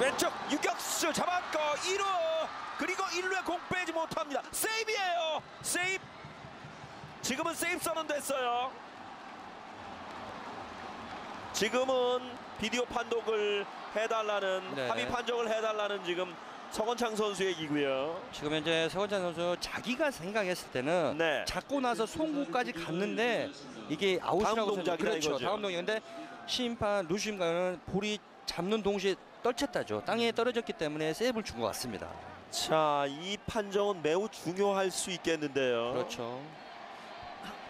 왼쪽 유격수 잡았고 1루 그리고 1루에 공 빼지 못합니다. 세이프예요. 세이프. 지금은 세이프 선언 됐어요. 지금은 비디오 판독을 해달라는 네. 합의 판정을 해달라는 지금 서건창 선수의 얘기고요. 지금 현재 서건창 선수 자기가 생각했을 때는 네. 잡고 나서 송구까지 갔는데 이게 아웃이라고 생각- 그렇죠. 이거죠. 다음 동작인데 심판 루심가는 볼이 잡는 동시에 떨쳤다죠. 땅에 떨어졌기 때문에 세이브를 준 것 같습니다. 자, 이 판정은 매우 중요할 수 있겠는데요. 그렇죠.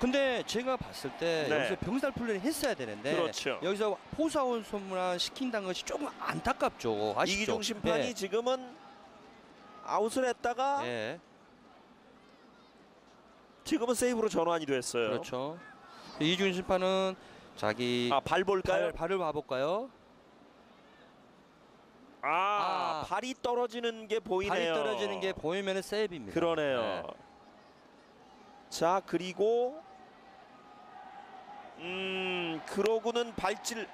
근데 제가 봤을 때 네. 여기서 병살 플레이를 했어야 되는데 그렇죠. 여기서 포사원 소문한 시킨다는 것이 조금 안타깝죠. 아쉽죠. 이기종 심판이 예. 지금은 아웃을 했다가 예. 지금은 세이브로 전환이 됐어요. 그렇죠. 이준 심판은 자기 아, 발 볼까요? 발, 발을 봐볼까요? 아, 아. 발이 떨어지는 게 보이네요. 발이 떨어지는 게 보이면 세이브입니다. 그러네요. 네. 자, 그리고 음, 그러고는 발질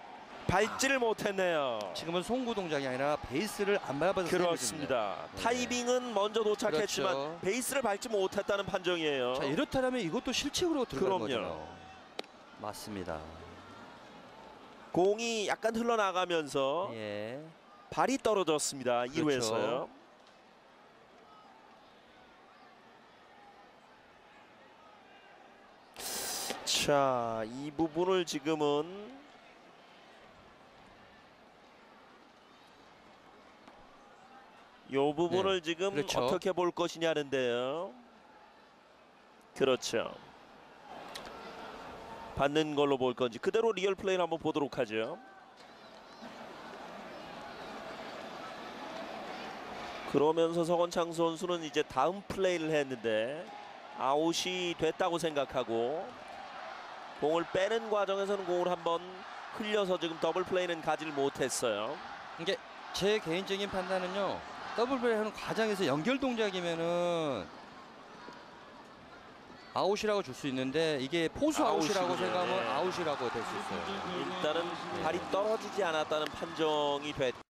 밟지를 못했네요. 지금은 송구 동작이 아니라 베이스를 안 밟아서 그렇습니다. 네. 타이밍은 먼저 도착했지만 그렇죠. 베이스를 밟지 못했다는 판정이에요. 자 이렇다면 이것도 실책으로 들어간 그럼요. 거잖아요. 맞습니다. 공이 약간 흘러나가면서 예. 발이 떨어졌습니다. 그렇죠. 2루에서요. 자, 이 부분을 지금은 요 부분을 지금 그렇죠. 어떻게 볼 것이냐는데요. 그렇죠. 받는 걸로 볼 건지 그대로 리플레이를 한번 보도록 하죠. 그러면서 서건창 선수는 이제 다음 플레이를 했는데 아웃이 됐다고 생각하고 공을 빼는 과정에서는 공을 한번 흘려서 지금 더블 플레이는 가지를 못했어요. 이게 제 개인적인 판단은요. 더블 플레이 하는 과정에서 연결 동작이면은 아웃이라고 줄 수 있는데 이게 포스 아웃이라고 아웃이군요. 생각하면 네. 아웃이라고 될 수 있어요. 일단은 발이 떨어지지 않았다는 판정이 됐.